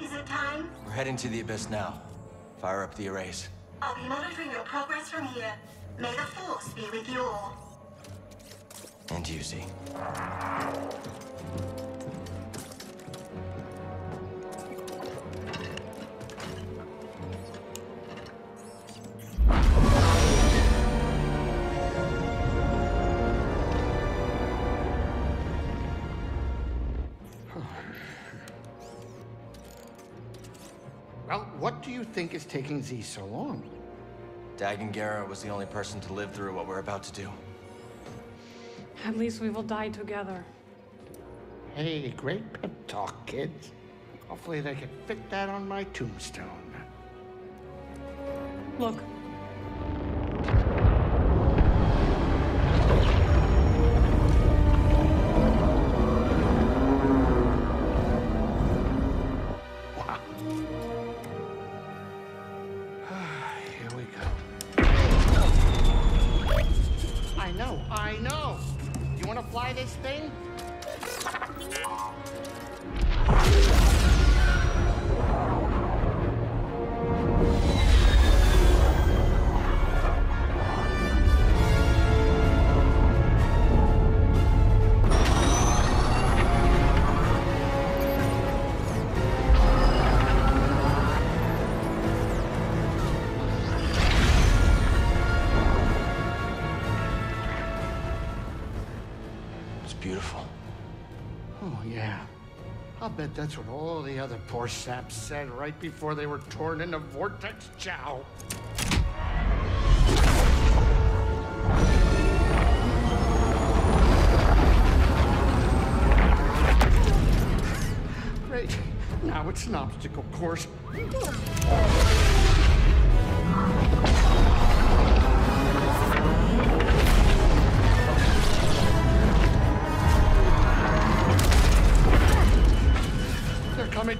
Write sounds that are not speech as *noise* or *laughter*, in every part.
Is it time? We're heading to the Abyss now. Fire up the arrays. I'll be monitoring your progress from here. May the Force be with you all. And you, Zee. Well, what do you think is taking Zee so long? Dagan Gera was the only person to live through what we're about to do. At least we will die together. Hey, great pep talk, kids. Hopefully they can fit that on my tombstone. Look, I know. You want to fly this thing? Beautiful. Oh, yeah. I'll bet that's what all the other poor saps said right before they were torn into Vortex Chow. Great. Now it's an obstacle course.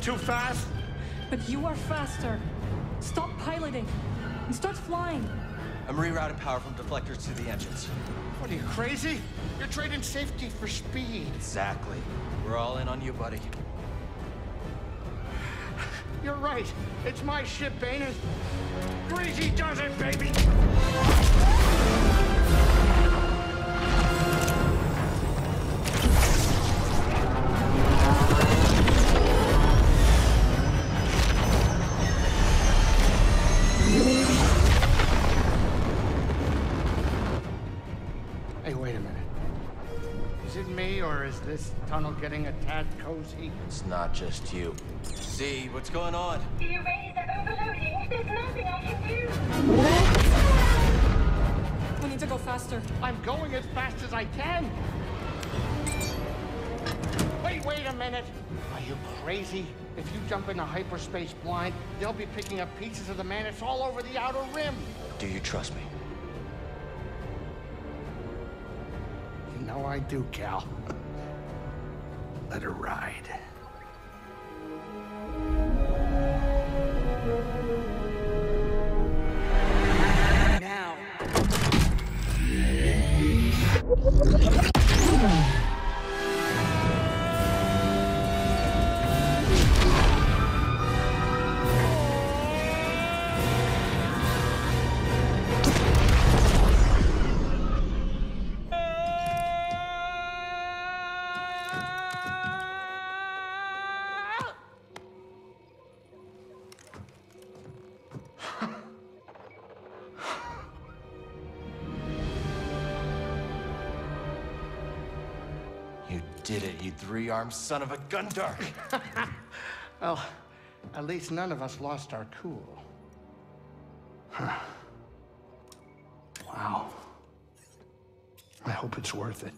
Too fast. but you are faster. Stop piloting and start flying. I'm rerouting power from deflectors to the engines. What are you, crazy? You're trading safety for speed. Exactly. We're all in on you, buddy. You're right. It's my ship, ain't it? Greezy does it, me, or is this tunnel getting a tad cozy? It's not just you. Zee, what's going on? The arrays are overloading. There's nothing I can do. We need to go faster. I'm going as fast as I can. Wait, wait a minute. Are you crazy? If you jump into hyperspace blind, they'll be picking up pieces of the man. It's all over the outer rim. Do you trust me? Know I do, Cal. Let her ride. Now. You did it, you three-armed son of a Gundark! *laughs* Well, at least none of us lost our cool. Huh. Wow. I hope it's worth it.